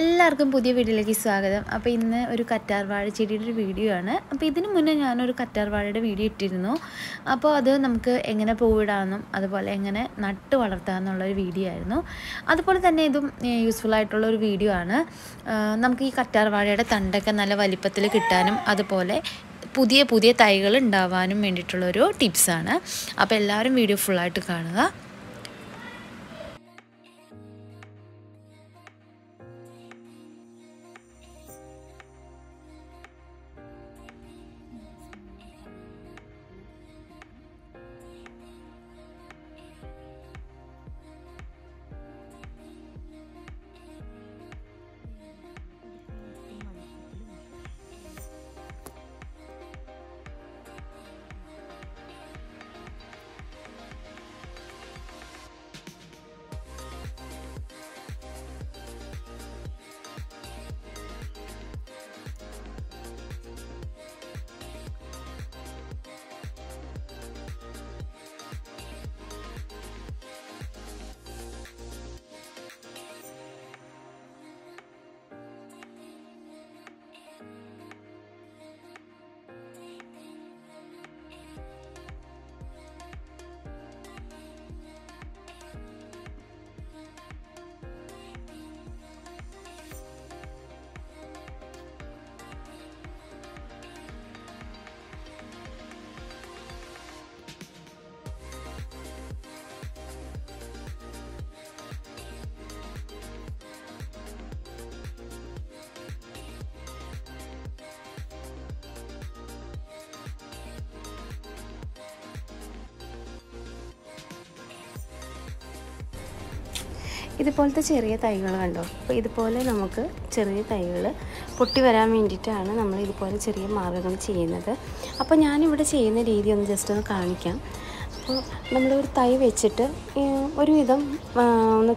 എല്ലാവർക്കും പുതിയ വീഡിയോയിലേക്ക് സ്വാഗതം. അപ്പോൾ ഇന്ന് ഒരു കറ്റാർ വാഴ ചെടിയുടെ ഒരു വീഡിയോ ആണ്. അപ്പോൾ ഇതിന് മുന്നേ ഞാനൊരു കറ്റാർ വാഴയുടെ വീഡിയോ ഇട്ടിരുന്നു. അപ്പോൾ അത് നമുക്ക് എങ്ങനെ പൂവിടാമെന്നും അതുപോലെ എങ്ങനെ നട്ട് വളർത്താമെന്നുള്ളൊരു വീഡിയോ ആയിരുന്നു. അതുപോലെ തന്നെ ഇതും യൂസ്ഫുൾ ആയിട്ടുള്ള ഒരു വീഡിയോ ആണ്. നമുക്ക് ഈ കറ്റാർ വാഴയുടെ തണ്ടൊക്കെ നല്ല വലിപ്പത്തിൽ കിട്ടാനും അതുപോലെ പുതിയ പുതിയ തൈകൾ ഉണ്ടാവാനും വേണ്ടിയിട്ടുള്ളൊരു ടിപ്സാണ് അപ്പോൾ എല്ലാവരും വീഡിയോ ഫുള്ളായിട്ട് കാണുക. ഇതുപോലത്തെ ചെറിയ തൈകൾ കണ്ടോ? അപ്പോൾ ഇതുപോലെ നമുക്ക് ചെറിയ തൈകൾ പൊട്ടി വരാൻ വേണ്ടിയിട്ടാണ് നമ്മൾ ഇതുപോലെ ചെറിയ മാർഗങ്ങൾ ചെയ്യുന്നത്. അപ്പോൾ ഞാനിവിടെ ചെയ്യുന്ന രീതി ഒന്ന് ജസ്റ്റ് ഒന്ന് കാണിക്കാം. അപ്പോൾ നമ്മളൊരു തൈ വെച്ചിട്ട് ഒരുവിധം ഒന്ന്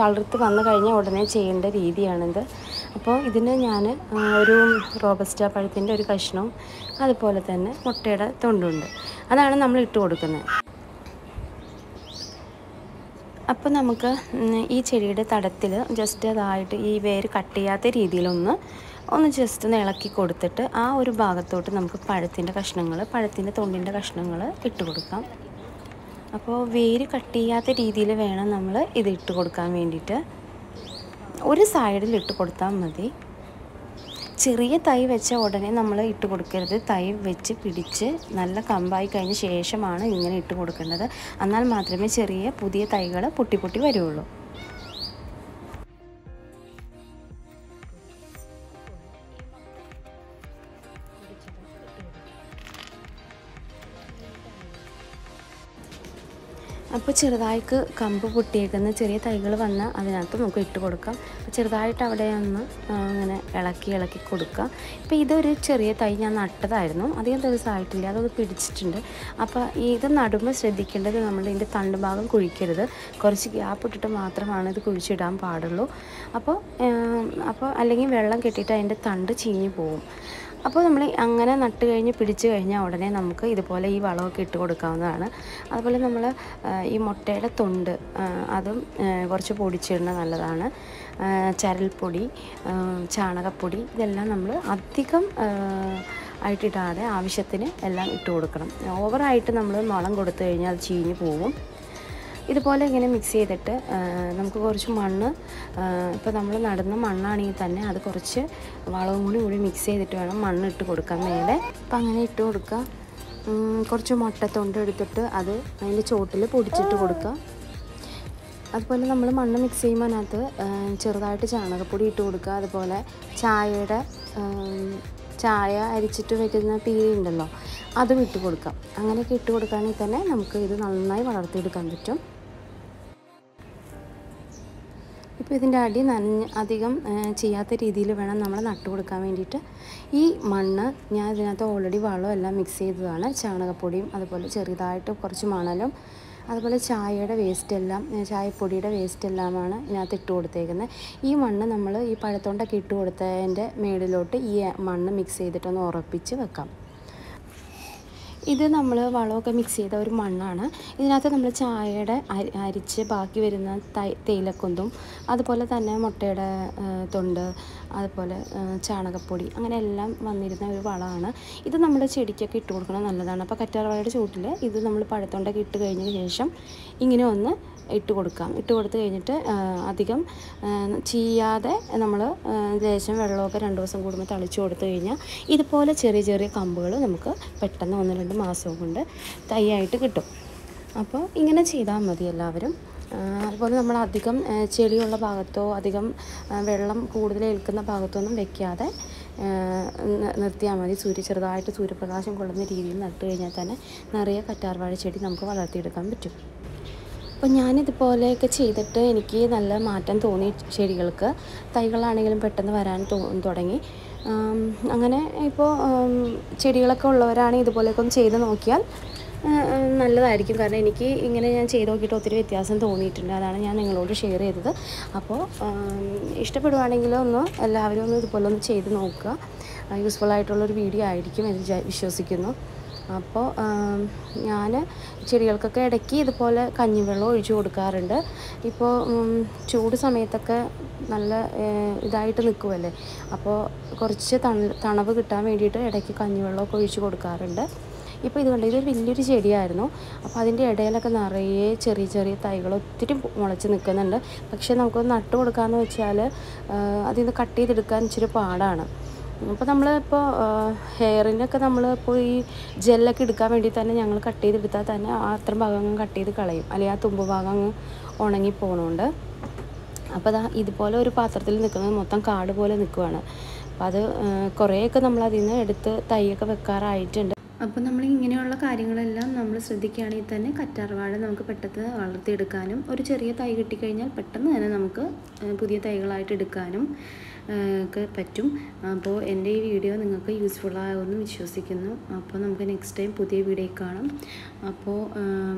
തളിർത്ത് വന്നു കഴിഞ്ഞാൽ ഉടനെ ചെയ്യേണ്ട രീതിയാണിത്. അപ്പോൾ ഇതിന് ഞാൻ ഒരു റോബസ്റ്റ പഴത്തിന്റെ ഒരു കഷ്ണവും അതുപോലെ തന്നെ മുട്ടയുടെ തൊണ്ടുണ്ട്. അതാണ് നമ്മൾ ഇട്ട് കൊടുക്കുന്നത്. അപ്പോൾ നമുക്ക് ഈ ചെടിയുടെ തടത്തിൽ ജസ്റ്റ് അതായിട്ട് ഈ വേര് കട്ട് ചെയ്യാത്ത രീതിയിലൊന്ന് ഒന്ന് ജസ്റ്റ് ഒന്ന് ഇളക്കി കൊടുത്തിട്ട് ആ ഒരു ഭാഗത്തോട്ട് നമുക്ക് പഴത്തിന്റെ കഷ്ണങ്ങൾ പഴത്തിന്റെ തൊണ്ടിന്റെ കഷ്ണങ്ങൾ ഇട്ട് കൊടുക്കാം. അപ്പോൾ വേര് കട്ട് ചെയ്യാത്ത രീതിയിൽ വേണം നമ്മൾ ഇത് ഇട്ട് കൊടുക്കാൻ വേണ്ടിയിട്ട്. ഒരു സൈഡിൽ ഇട്ട് കൊടുത്താൽ മതി. ചെറിയ തൈ വെച്ച ഉടനെ നമ്മൾ ഇട്ട് കൊടുക്കരുത്. തൈ വെച്ച് പിടിച്ച് നല്ല കമ്പായി കഴിഞ്ഞ ശേഷമാണ് ഇങ്ങനെ ഇട്ട് കൊടുക്കേണ്ടത്. എന്നാൽ മാത്രമേ ചെറിയ പുതിയ തൈകൾ പൊട്ടി പൊട്ടി വരുള്ളൂ. അപ്പോൾ ചെറുതായിട്ട് കമ്പ് പൊട്ടിയേക്കുന്ന ചെറിയ തൈകൾ വന്ന് അതിനകത്ത് നമുക്ക് ഇട്ട് കൊടുക്കാം. ചെറുതായിട്ട് അവിടെ ഒന്ന് ഇങ്ങനെ ഇളക്കി ഇളക്കി കൊടുക്കാം ഇപ്പോൾ ഇതൊരു ചെറിയ തൈ ഞാൻ നട്ടതായിരുന്നു. അധികം ദിവസമായിട്ടില്ല അതൊന്ന് പിടിച്ചിട്ടുണ്ട്. അപ്പോൾ ഇത് നടുമ്പോൾ ശ്രദ്ധിക്കേണ്ടത് നമ്മൾ ഇതിന്റെ തണ്ട് ഭാഗം കുഴിക്കരുത്. കുറച്ച് ഗ്യാപ്പ് ഇട്ടിട്ട് മാത്രമാണ് ഇത് കുഴിച്ചിടാൻ പാടുള്ളൂ. അപ്പോൾ അപ്പോൾ അല്ലെങ്കിൽ വെള്ളം കെട്ടിയിട്ട് അതിന്റെ തണ്ട് ചീഞ്ഞു പോകും അപ്പോൾ നമ്മൾ അങ്ങനെ നട്ട് കഴിഞ്ഞ് പിടിച്ച് കഴിഞ്ഞാൽ ഉടനെ നമുക്ക് ഇതുപോലെ ഈ വളമൊക്കെ ഇട്ട് കൊടുക്കാവുന്നതാണ്. അതുപോലെ നമ്മൾ ഈ മുട്ടയുടെ തൊണ്ട് അതും കുറച്ച് പൊടിച്ചിടുന്നത് നല്ലതാണ്. ചരൽപ്പൊടി ചാണകപ്പൊടി ഇതെല്ലാം നമ്മൾ അധികം ആയിട്ടിടാതെ ആവശ്യത്തിന് എല്ലാം ഇട്ട് കൊടുക്കണം. ഓവറായിട്ട് നമ്മൾ മുളം കൊടുത്തു കഴിഞ്ഞാൽ അത് ചീഞ്ഞ് പോകും ഇതുപോലെ ഇങ്ങനെ മിക്സ് ചെയ്തിട്ട് നമുക്ക് കുറച്ച് മണ്ണ് ഇപ്പോൾ നമ്മൾ നടുന്ന മണ്ണാണെങ്കിൽ തന്നെ അത് കുറച്ച് വളവും കൂടി കൂടി മിക്സ് ചെയ്തിട്ട് വേണം മണ്ണ് ഇട്ട് കൊടുക്കാൻ മേലെ. അപ്പം അങ്ങനെ ഇട്ട് കൊടുക്കുക. കുറച്ച് മുട്ടത്തൊണ്ട് എടുത്തിട്ട് അത് അതിന്റെ ചോട്ടിൽ പൊടിച്ചിട്ട് കൊടുക്കുക. അതുപോലെ നമ്മൾ മണ്ണ് മിക്സ് ചെയ്യുമ്പോൾ അതിനകത്ത് ചെറുതായിട്ട് ചാണകപ്പൊടി ഇട്ട് കൊടുക്കുക. അതുപോലെ ചായയുടെ ചായ അരിച്ചിട്ട് വരുന്ന പീരി ഉണ്ടല്ലോ അതും ഇട്ട് കൊടുക്കാം അങ്ങനെയൊക്കെ ഇട്ട് കൊടുക്കുകയാണെങ്കിൽ തന്നെ നമുക്ക് ഇത് നന്നായി വളർത്തിയെടുക്കാൻ പറ്റും. ഇപ്പോൾ ഇതിന്റെ അടി നനഞ്ഞ് അധികം ചെയ്യാത്ത രീതിയിൽ വേണം നമ്മൾ നട്ടു കൊടുക്കാൻ വേണ്ടിയിട്ട്. ഈ മണ്ണ് ഞാൻ ഇതിനകത്ത് ഓൾറെഡി വളം എല്ലാം മിക്സ് ചെയ്തതാണ്. ചാണകപ്പൊടിയും അതുപോലെ ചെറുതായിട്ട് കുറച്ച് മണലും അതുപോലെ ചായയുടെ വേസ്റ്റ് എല്ലാം ചായപ്പൊടിയുടെ വേസ്റ്റ് എല്ലാമാണ് ഇതിനകത്ത് ഇട്ട് കൊടുത്തേക്കുന്നത്. ഈ മണ്ണ് നമ്മൾ ഈ പഴത്തോണ്ടൊക്കെ ഇട്ട് കൊടുത്തതിന്റെ മേളിലോട്ട് ഈ മണ്ണ് മിക്സ് ചെയ്തിട്ടൊന്ന് ഉറപ്പിച്ച് വെക്കാം. ഇത് നമ്മൾ വളമൊക്കെ മിക്സ് ചെയ്ത ഒരു മണ്ണാണ്. ഇതിനകത്ത് നമ്മൾ ചായയുടെ അരി അരിച്ച് ബാക്കി വരുന്ന തേയിലക്കൊന്തും അതുപോലെ തന്നെ മുട്ടയുടെ തൊണ്ട് അതുപോലെ ചാണകപ്പൊടി അങ്ങനെ എല്ലാം വന്നിരുന്ന ഒരു വളമാണ്. ഇത് നമ്മൾ ചെടിക്കൊക്കെ ഇട്ട് കൊടുക്കുന്നത് നല്ലതാണ്. അപ്പോൾ കറ്റാർ കറ്റാർവാഴയുടെ ചൂട്ടിൽ ഇത് നമ്മൾ പഴത്തൊണ്ടൊക്കെ ഇട്ട് കഴിഞ്ഞതിന് ശേഷം ഇങ്ങനെ ഒന്ന് ഇട്ട് കൊടുക്കാം. ഇട്ട് കൊടുത്ത് കഴിഞ്ഞിട്ട് അധികം ചീയാതെ നമ്മൾ ലേശം വെള്ളമൊക്കെ രണ്ട് ദിവസം കൂടുമ്പോൾ തളിച്ചു കൊടുത്തു കഴിഞ്ഞാൽ ഇതുപോലെ ചെറിയ ചെറിയ കമ്പുകൾ നമുക്ക് പെട്ടെന്ന് ഒന്ന് രണ്ട് മാസം കൊണ്ട് തൈയായിട്ട് കിട്ടും. അപ്പോൾ ഇങ്ങനെ ചെയ്താൽ മതി എല്ലാവരും. അതുപോലെ നമ്മൾ അധികം ചെളിയുള്ള ഭാഗത്തോ അധികം വെള്ളം കൂടുതൽ ഏൽക്കുന്ന ഭാഗത്തോ ഒന്നും വെക്കാതെ നിർത്തിയാൽ മതി. സൂര്യ ചെറുതായിട്ട് സൂര്യപ്രകാശം കൊള്ളുന്ന രീതിയിൽ നട്ടു കഴിഞ്ഞാൽ തന്നെ നിറയെ കറ്റാർവാഴ ചെടി നമുക്ക് വളർത്തിയെടുക്കാൻ പറ്റും. അപ്പോൾ ഞാനിതുപോലെയൊക്കെ ചെയ്തിട്ട് എനിക്ക് നല്ല മാറ്റം തോന്നി ചെടികൾക്ക്. തൈകളാണെങ്കിലും പെട്ടെന്ന് വരാൻ തുടങ്ങി. അങ്ങനെ ഇപ്പോൾ ചെടികളൊക്കെ ഉള്ളവരാണ് ഇതുപോലെയൊക്കെ ഒന്ന് ചെയ്ത് നോക്കിയാൽ നല്ലതായിരിക്കും. കാരണം എനിക്ക് ഇങ്ങനെ ഞാൻ ചെയ്ത് നോക്കിയിട്ട് ഒത്തിരി വ്യത്യാസം തോന്നിയിട്ടുണ്ട്. അതാണ് ഞാൻ നിങ്ങളോട് ഷെയർ ചെയ്തത്. അപ്പോൾ ഇഷ്ടപ്പെടുവാണെങ്കിൽ ഒന്ന് എല്ലാവരും ഒന്ന് ഇതുപോലെ ഒന്ന് ചെയ്ത് നോക്കുക. യൂസ്ഫുൾ ആയിട്ടുള്ളൊരു വീഡിയോ ആയിരിക്കും എന്ന് വിശ്വസിക്കുന്നു. അപ്പോൾ ഞാൻ ചെടികൾക്കൊക്കെ ഇടയ്ക്ക് ഇതുപോലെ കഞ്ഞിവെള്ളം ഒഴിച്ചു കൊടുക്കാറുണ്ട്. ഇപ്പോൾ ചൂട് സമയത്തൊക്കെ നല്ല ഇതായിട്ട് നിൽക്കുമല്ലേ അപ്പോൾ കുറച്ച് തണ തണവ് കിട്ടാൻ വേണ്ടിയിട്ട് ഇടയ്ക്ക് കഞ്ഞിവെള്ളമൊക്കെ ഒഴിച്ചു കൊടുക്കാറുണ്ട്. ഇപ്പോൾ ഇത് ഇതൊരു വലിയൊരു ചെടിയായിരുന്നു. അപ്പോൾ അതിന്റെ ഇടയിലൊക്കെ നിറയെ ചെറിയ ചെറിയ തൈകൾ ഒത്തിരി മുളച്ച് നിൽക്കുന്നുണ്ട്. പക്ഷേ നമുക്ക് നട്ട് കൊടുക്കാമെന്ന് വെച്ചാൽ അതിൽ നിന്ന് കട്ട് ചെയ്തെടുക്കാൻ ഇച്ചിരി പാടാണ്. അപ്പോൾ നമ്മളിപ്പോൾ ഹെയറിനൊക്കെ നമ്മൾ ഇപ്പോൾ ഈ ജെല്ലൊക്കെ എടുക്കാൻ വേണ്ടി തന്നെ ഞങ്ങൾ കട്ട് ചെയ്തെടുത്താൽ തന്നെ ആ അത്രയും ഭാഗം കട്ട് ചെയ്ത് കളയും. അല്ലെങ്കിൽ ആ തുമ്പ് ഭാഗം അങ്ങ് ഉണങ്ങി പോകണുണ്ട് അപ്പോൾ അതാ ഇതുപോലെ ഒരു പാത്രത്തിൽ നിൽക്കുന്നത് മൊത്തം കാട് പോലെ നിൽക്കുവാണ് അപ്പോൾ അത് കുറേയൊക്കെ നമ്മൾ അതിൽ നിന്ന് എടുത്ത് തൈയൊക്കെ വെക്കാറായിട്ടുണ്ട്. അപ്പോൾ നമ്മൾ ഇങ്ങനെയുള്ള കാര്യങ്ങളെല്ലാം നമ്മൾ ശ്രദ്ധിക്കുകയാണെങ്കിൽ തന്നെ കറ്റാർവാഴ നമുക്ക് പെട്ടെന്ന് വളർത്തിയെടുക്കാനും ഒരു ചെറിയ തൈ കിട്ടിക്കഴിഞ്ഞാൽ പെട്ടെന്ന് തന്നെ നമുക്ക് പുതിയ തൈകളായിട്ട് എടുക്കാനും ഒക്കെ പറ്റും. അപ്പോൾ എന്റെ ഈ വീഡിയോ നിങ്ങൾക്ക് യൂസ്ഫുൾ ആകുമെന്ന് വിശ്വസിക്കുന്നു. അപ്പോൾ നമുക്ക് നെക്സ്റ്റ് ടൈം പുതിയ വീഡിയോ കാണാം. അപ്പോൾ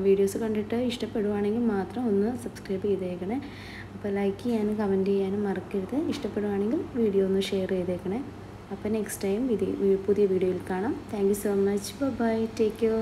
വീഡിയോസ് കണ്ടിട്ട് ഇഷ്ടപ്പെടുവാണെങ്കിൽ മാത്രം ഒന്ന് സബ്സ്ക്രൈബ് ചെയ്തേക്കണേ. അപ്പോൾ ലൈക്ക് ചെയ്യാനും കമന്റ് ചെയ്യാനും മറക്കരുത്. ഇഷ്ടപ്പെടുവാണെങ്കിൽ വീഡിയോ ഒന്ന് ഷെയർ ചെയ്തേക്കണേ. അപ്പോൾ നെക്സ്റ്റ് ടൈം പുതിയ വീഡിയോയിൽ കാണാം. Thank so much bye take care